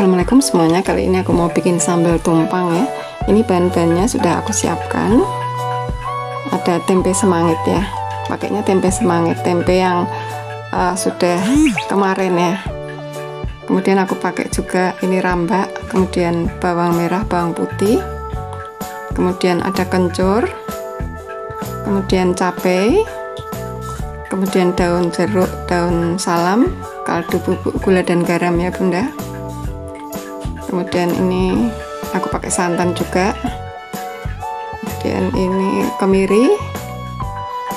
Assalamualaikum semuanya. Kali ini aku mau bikin sambal tumpang ya. Ini bahan-bahannya sudah aku siapkan. Ada tempe semangit ya. Pakainya tempe semangit tempe yang uh, sudah kemarin ya. Kemudian aku pakai juga ini rambak kemudian bawang merah bawang putih. Kemudian ada kencur. Kemudian cabai kemudian daun jeruk daun salam kaldu bubuk gula dan garam ya bunda kemudian ini aku pakai santan juga. Kemudian ini kemiri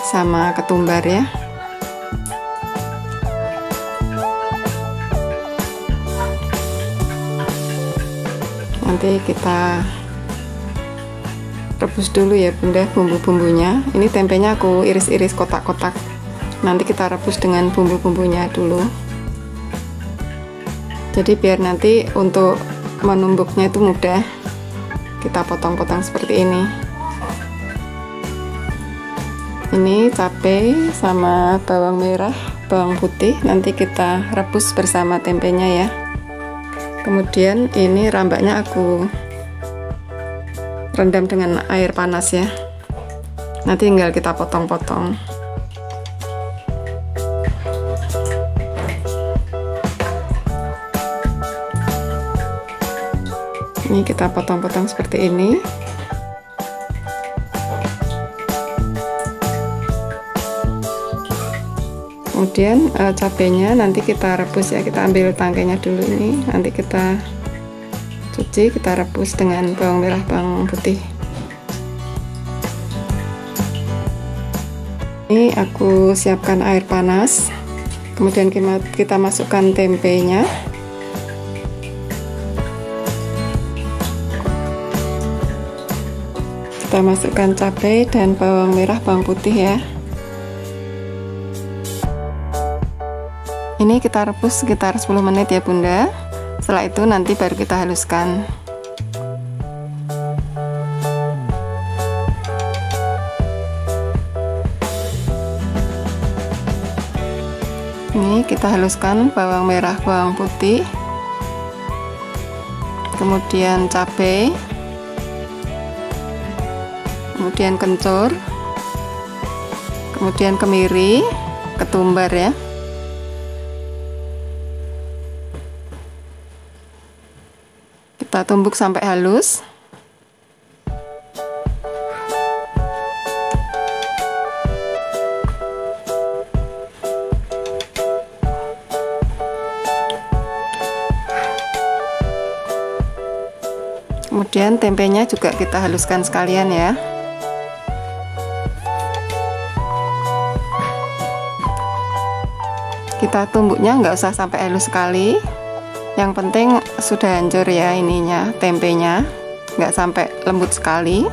sama ketumbar ya. Nanti kita rebus dulu ya bunda bumbu-bumbunya. Ini tempenya aku iris-iris kotak-kotak. Nanti kita rebus dengan bumbu-bumbunya dulu. Jadi biar nanti untuk menumbuknya itu mudah. Kita potong-potong seperti ini. Ini cabai sama bawang merah bawang putih. Nanti kita rebus bersama tempenya ya. Kemudian ini rambaknya aku rendam dengan air panas ya. Nanti tinggal kita potong-potong ini kita potong-potong seperti ini. Kemudian e, cabenya nanti kita rebus ya. Kita ambil tangkainya dulu ini. Nanti kita cuci kita rebus dengan bawang merah bawang putih. Ini aku siapkan air panas. Kemudian kita masukkan tempenya kita masukkan cabai dan bawang merah bawang putih ya. Ini kita rebus sekitar 10 menit ya bunda. Setelah itu nanti baru kita haluskan. Ini kita haluskan bawang merah bawang putih. Kemudian cabai kemudian kencur kemudian kemiri ketumbar ya. Kita tumbuk sampai halus. Kemudian tempenya juga kita haluskan sekalian ya kita tumbuknya nggak usah sampai halus sekali. Yang penting sudah hancur ya ininya tempenya. Nggak sampai lembut sekali.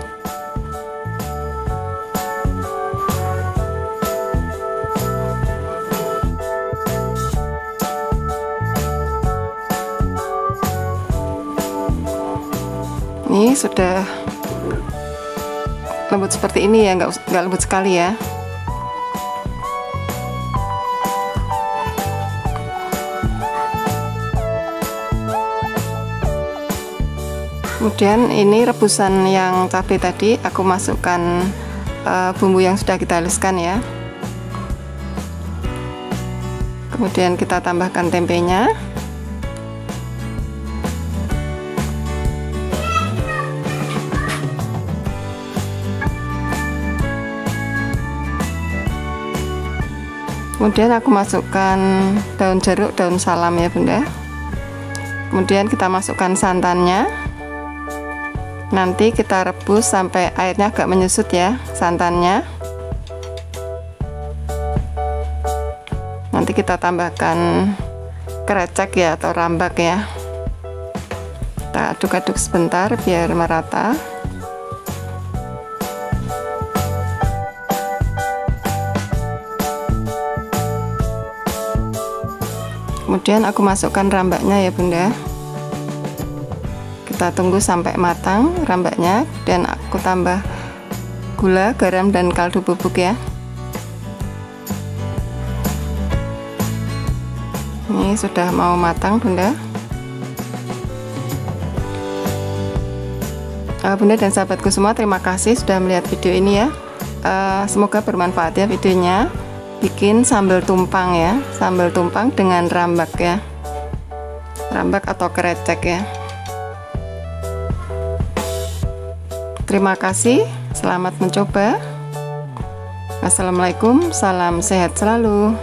Ini sudah lembut seperti ini ya nggak nggak lembut sekali ya kemudian ini rebusan yang cabai tadi aku masukkan uh, bumbu yang sudah kita haluskan ya. Kemudian kita tambahkan tempenya. Kemudian aku masukkan daun jeruk daun salam ya bunda. Kemudian kita masukkan santannya nanti kita rebus sampai airnya agak menyusut ya santannya. Nanti kita tambahkan kerecek ya atau rambak ya. Kita aduk-aduk sebentar biar merata. Kemudian aku masukkan rambaknya ya bunda kita tunggu sampai matang rambaknya dan aku tambah gula, garam dan kaldu bubuk ya. Ini sudah mau matang bunda. Uh, bunda dan sahabatku semua terima kasih sudah melihat video ini ya. Uh, semoga bermanfaat ya videonya. Bikin sambal tumpang ya sambal tumpang dengan rambak ya. Rambak atau krecek ya terima kasih. Selamat mencoba. Assalamualaikum. Salam sehat selalu